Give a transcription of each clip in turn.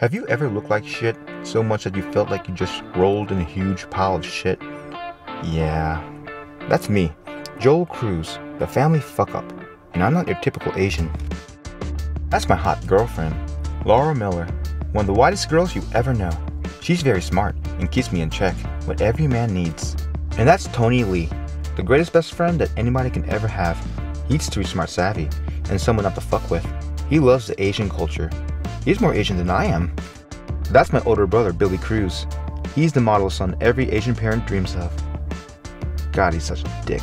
Have you ever looked like shit so much that you felt like you just rolled in a huge pile of shit? Yeah, that's me, Joel Cruz, the family fuck up, and I'm not your typical Asian. That's my hot girlfriend, Laura Miller, one of the whitest girls you ever know. She's very smart and keeps me in check, what every man needs. And that's Tony Lee, the greatest best friend that anybody can ever have. He's too smart savvy and someone not to fuck with. He loves the Asian culture He's more Asian than I am. That's my older brother, Billy Cruz. He's the model son every Asian parent dreams of. God, he's such a dick.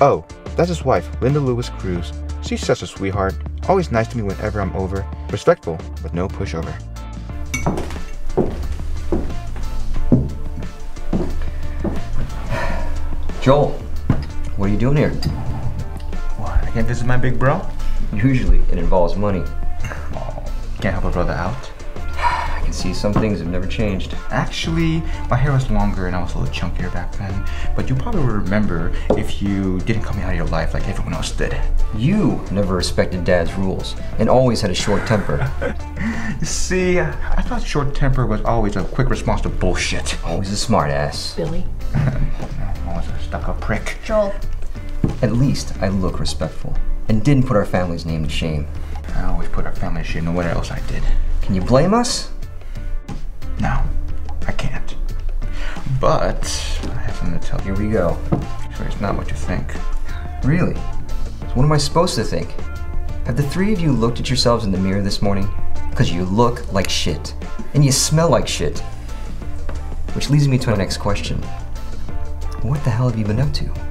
Oh, that's his wife, Linda Lewis Cruz. She's such a sweetheart, always nice to me whenever I'm over, respectful, but no pushover. Joel, what are you doing here? What, I can't visit my big bro? Usually it involves money. Can't help a brother out. I can see some things have never changed. Actually, my hair was longer and I was a little chunkier back then. But you probably would remember if you didn't come out of your life like everyone else did. You never respected Dad's rules and always had a short temper. see, I thought short temper was always a quick response to bullshit. Always a smartass. Billy. always a stuck-up prick. Joel. At least I look respectful and didn't put our family's name to shame. I always put our family shit no matter else I did. Can you blame us? No, I can't. But I have something to tell you. Here we go. Sure, it's not what you think. Really? So what am I supposed to think? Have the three of you looked at yourselves in the mirror this morning? Because you look like shit. And you smell like shit. Which leads me to our next question. What the hell have you been up to?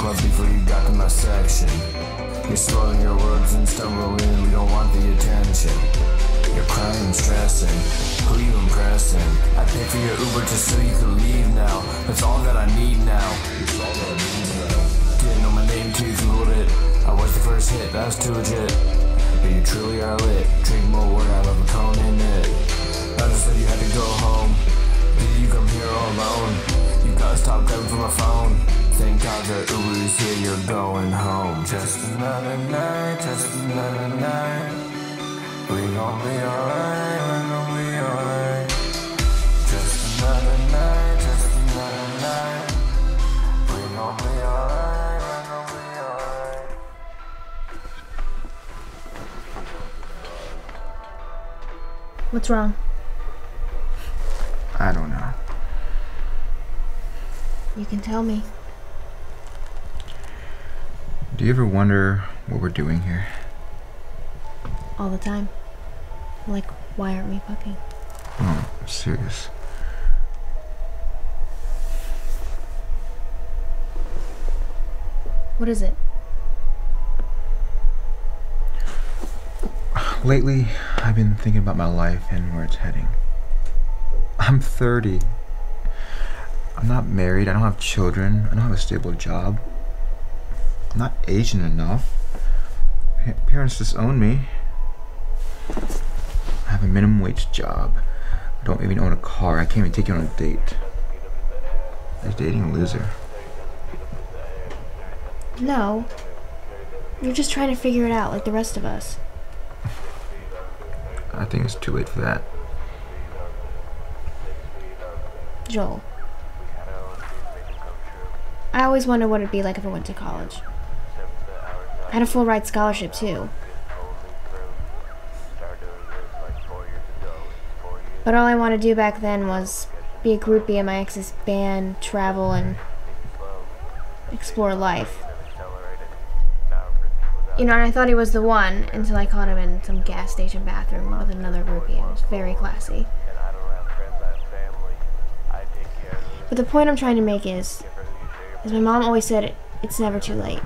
Club before you got to my section. You're slurring your words and stumbling, we don't want the attention. You're crying, stressing, who you impressing? I pay for your Uber just so you could leave now. That's all that I need now. Didn't know my name till you googled it. I was the first hit, that's too legit. But you truly are lit. Drink more water, I love a cone in it. The Uber's here, you're going home. Just another night, just another night. We gon' be alright, we gon' be alright. Just another night, just another night. We gon' be alright, we gon' be alright. What's wrong? I don't know. You can tell me. Do you ever wonder what we're doing here? All the time. Like, why aren't we fucking? No, I'm serious. What is it? Lately, I've been thinking about my life and where it's heading. I'm 30. I'm not married, I don't have children, I don't have a stable job. Not Asian enough. Pa parents disown me. I have a minimum wage job. I don't even own a car. I can't even take you on a date. You're dating a loser. No. You're just trying to figure it out like the rest of us. I think it's too late for that. Joel. I always wondered what it'd be like if I went to college. I had a full ride scholarship too. But all I wanted to do back then was be a groupie in my ex's band, travel, and explore life. You know, and I thought he was the one until I caught him in some gas station bathroom with another groupie. It was very classy. But the point I'm trying to make is, as my mom always said it's never too late.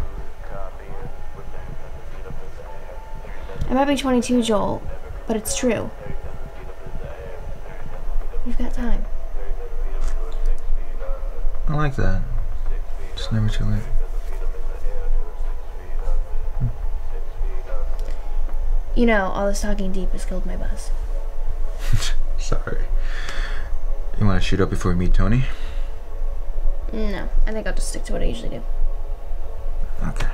I might be 22, Joel, but it's true. You've got time. I like that. It's never too late. You know, all this talking deep has killed my buzz. Sorry. You want to shoot up before we meet Tony? No, I think I'll just stick to what I usually do. Okay.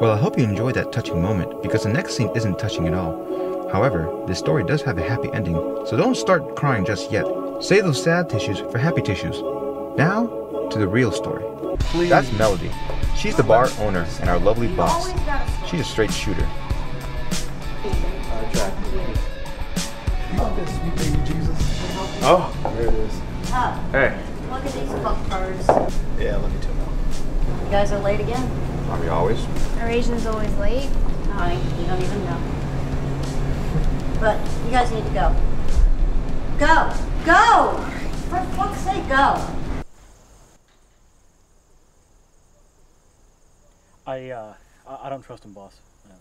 Well, I hope you enjoyed that touching moment because the next scene isn't touching at all. However, this story does have a happy ending, so don't start crying just yet. Save those sad tissues for happy tissues. Now, to the real story. Please. That's Melody. She's the bar owner and our lovely boss. She's a straight shooter. Oh, there it is. Hey. Look at these fuckers. Yeah, look at him. You guys are late again? Are we always? Are Asians always late? Honey, you don't even know. But you guys need to go. Go! Go! For fuck's sake, go! I, uh, I, I don't trust him, boss. No.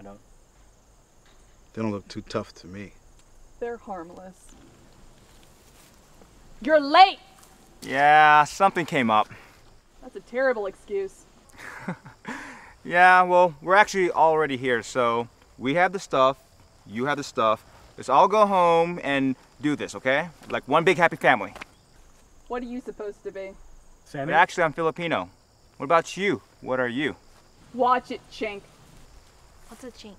I don't. They don't look too tough to me. They're harmless. You're late! Yeah, something came up. That's a terrible excuse. Yeah, well, we're actually already here, so we have the stuff, you have the stuff. Let's all go home and do this, okay? Like one big happy family. What are you supposed to be? Sammy? But actually, I'm Filipino. What about you? What are you? Watch it, chink. What's a chink?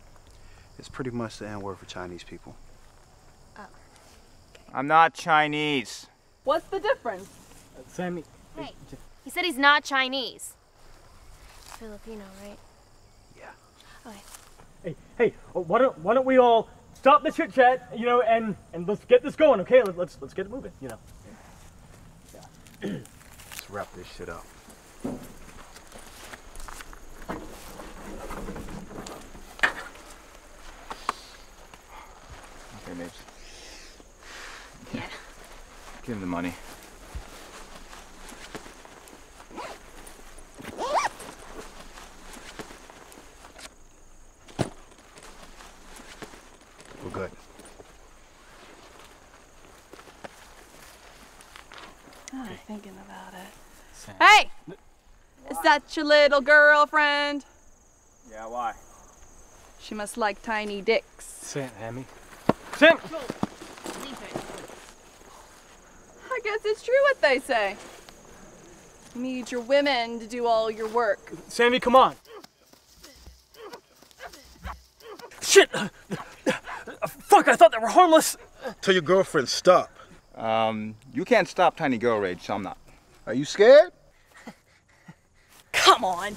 It's pretty much the N word for Chinese people. Oh. I'm not Chinese. What's the difference? Sammy. Hey, he said he's not Chinese. Filipino, right? Yeah. Okay. Hey, hey, uh, why don't why don't we all stop the chit chat, you know, and and let's get this going, okay? Let, let's let's get it moving, you know. Yeah. let's wrap this shit up. Okay, Mapes. Yeah. Give him the money. Thinking about it. Hey! Is that your little girlfriend? Yeah, why? She must like tiny dicks. Sammy. Sam! I guess it's true what they say. You need your women to do all your work. Sammy, come on. Shit! Uh, uh, uh, fuck, I thought they were harmless. Tell your girlfriend stop. Um, you can't stop tiny girl rage, so I'm not. Are you scared? Come on!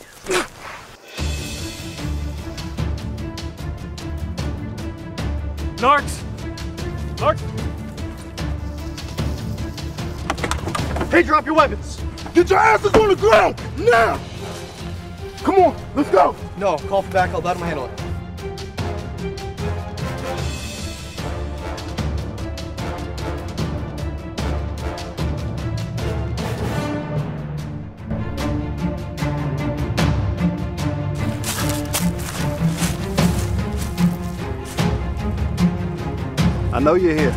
Narks! Narks! Hey, drop your weapons! Get your asses on the ground! Now! Come on, let's go! No, call for backup. Let him handle it. Know you're here.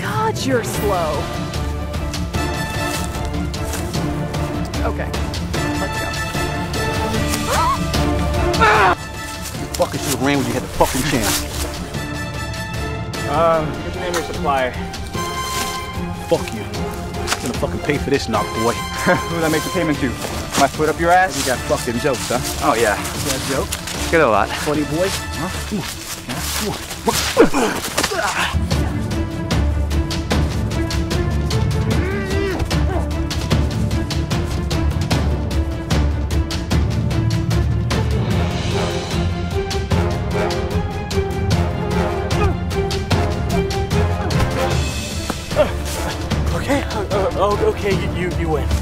God, you're slow. Okay, let's go. You fucking should have ran when you had the fucking chance. Um, get the name of your supplier. Fuck you. I'm gonna fucking pay for this knock, boy. Who'd I make the payment to? My foot up your ass? You got fucking jokes, huh? Oh, yeah. You got joke? Get a lot. Funny boy? Okay, uh, uh, oh, okay, you, you, you win.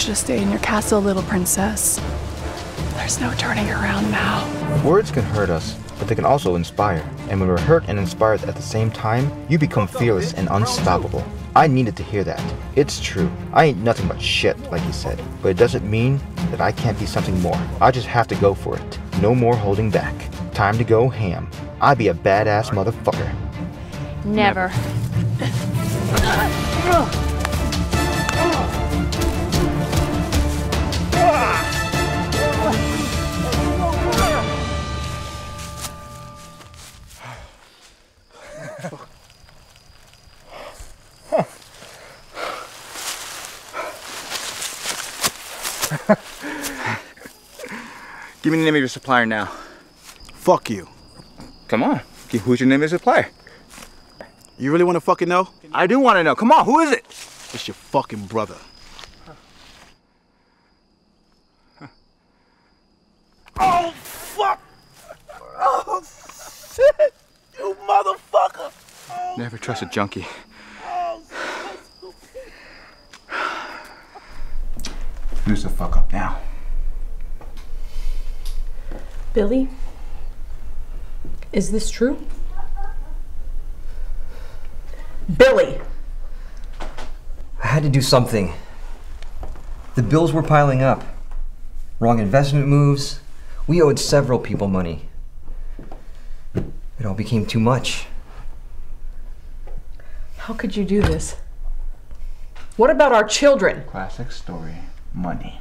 Should have stayed in your castle, little princess. There's no turning around now. Words can hurt us, but they can also inspire. And when we're hurt and inspired at the same time, you become fearless and unstoppable. I needed to hear that. It's true. I ain't nothing but shit, like you said. But it doesn't mean that I can't be something more. I just have to go for it. No more holding back. Time to go ham. I be a badass motherfucker. Never. Give me the name of your supplier now. Fuck you. Come on. Who's your name of your supplier? You really want to fucking know? I do want to know. Come on, who is it? It's your fucking brother. Oh, fuck! Oh, shit! You motherfucker! Never trust a junkie. Who's the fuck up now? Billy? Is this true? Billy! I had to do something. The bills were piling up. Wrong investment moves. We owed several people money. It all became too much. How could you do this? What about our children? Classic story. Money.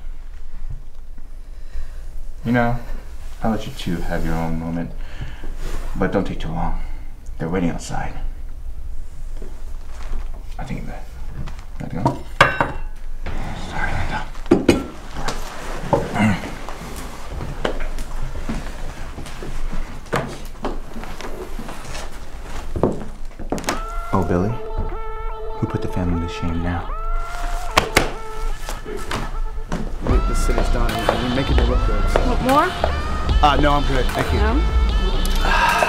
You know, I'll let you two have your own moment, but don't take too long. They're waiting outside. I think that. Let go. Sorry, Linda. Oh, Billy? Who put the family to shame now? Wait, the city's done. We're making it look good. so- Want more? Uh, no, I'm good. Thank you. No?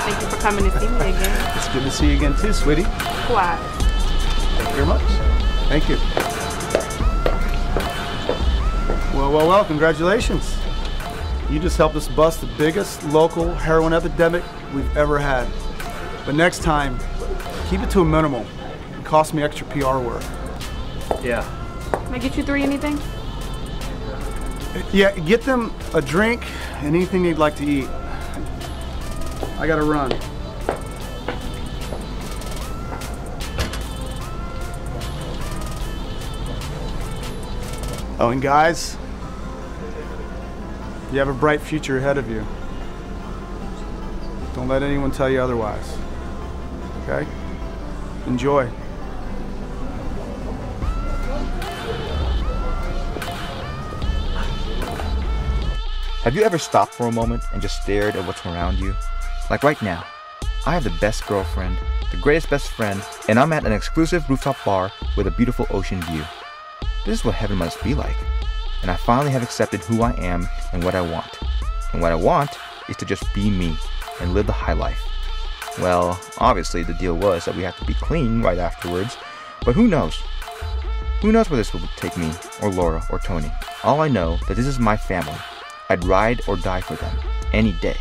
Thank you for coming to see me again. It's good to see you again, too, sweetie. Quiet. Thank you very much. Thank you. Well, well, well, congratulations. You just helped us bust the biggest local heroin epidemic we've ever had. But next time, keep it to a minimal. It costs me extra PR work. Yeah. Can I get you three anything? Yeah, get them a drink and anything they'd like to eat. I gotta run. Oh, and guys, you have a bright future ahead of you. Don't let anyone tell you otherwise. Okay? Enjoy. Have you ever stopped for a moment and just stared at what's around you? Like right now, I have the best girlfriend, the greatest best friend, and I'm at an exclusive rooftop bar with a beautiful ocean view. This is what heaven must be like. And I finally have accepted who I am and what I want. And what I want is to just be me and live the high life. Well, obviously the deal was that we have to be clean right afterwards, but who knows? Who knows where this will take me, or Laura, or Tony? All I know that this is my family. I'd ride or die for them, any day.